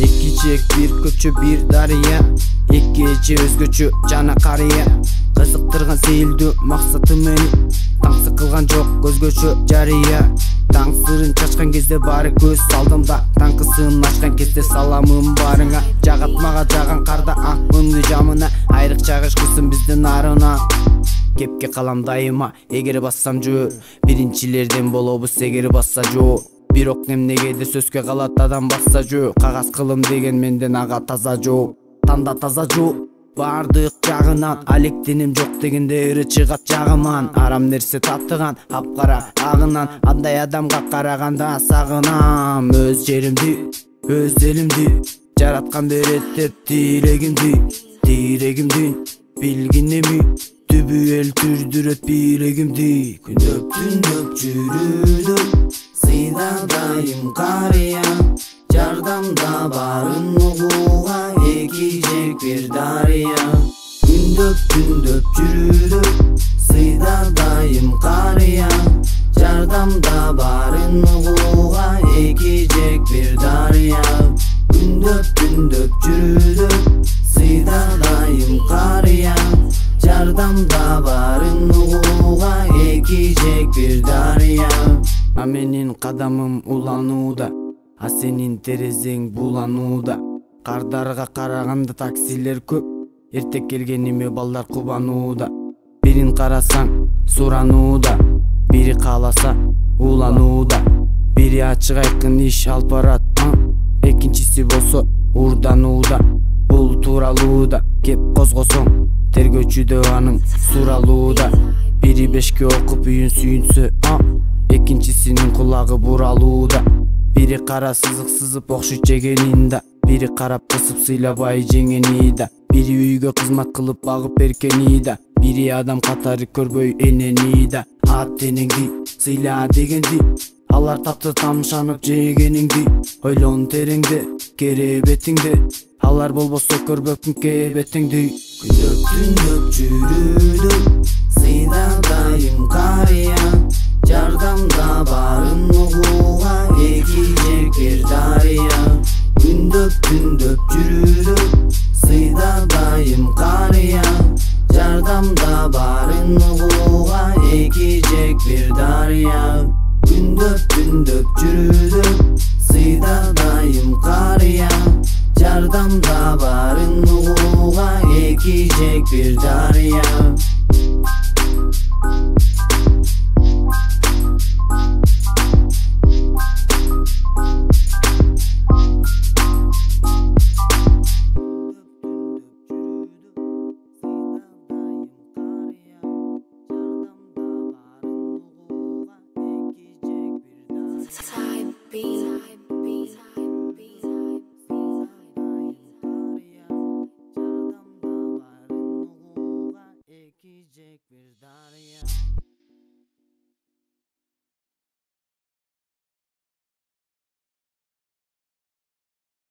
эки жээк бир көчө бир дарыя. Эки эже өзгөчө жана карыя. Кызыктырган сейилдүү максаты мени кылган жок. Өзгөчө жарыя. Таң сырын чачкан кезде баары көз алдымда таңкысын ачкан кезде саламым баарыңа жагат мага жааган карда ак мөңдү жамына. Айрыкча кышкысың биздин арына кепке калам дайыма. Эгер бассам жөө. Биринчилерден болобуз эгер басса жөө. Бирок эмнегеде сөзгө калат адам басса жөө. Кагаз кылым деген менден ага таза жоо танда таза жоо баардык жагынан алектеним жок дегенде ыры чыгат жагыман. Арам нерсе татыган апкара агынан андай адамга караганда сагынам. Өз жеримди өз элимди жараткан берет деп тилегимди тирегимдин билгинеми түбү эл түрдүрөт бийлегимди. Күндөп түндөп жүрүдүм сыйда дайым карыя жардамда барын угууга эки büyük bir darya Gündüp gündüp yürürüp Sıyda dayım karıya. Çardamda barın uğuğa ekecek bir darya Gündüp gündüp yürürüp Sıyda dayım karıya. Çardamda barın uğuğa ekecek bir darya Amenin kadamım ulanıda Asenin terezing bulanıda а сенин терезең буланууда кардарга караганда таксилер көп. Эрте келгениме балдар кубанууда бирин карасаң суранууда бири кааласа уланууда бири ачык айкын иш алып барат экинчиси болсо уурданууда бул кеп козгосоң тергөөчүдө анын суралууда бири бешке окуп үйүн сүйүнсө экинчисинин кулагы буралууда бири кара сызык сызып окшойт жегенин да бири карап кысып сыйлабай жеңени да бири үйгө кызмат кылып багып беркени да бири адам катары көрбөй энени да ат энеңди сыйла дегенди алар тапты тамшанып жегениңди ойлон тереңде керебетиңде алар болбосо көрбөкмүн кебетиңди күндөп түндөп жүрүдүм сыйда дайым карыя жардамда барын угууга эки жек ya Gündüp gündüp çürüdüp Sıydadayım kar ya. Cardamda barın uğa Ekecek bir car ya.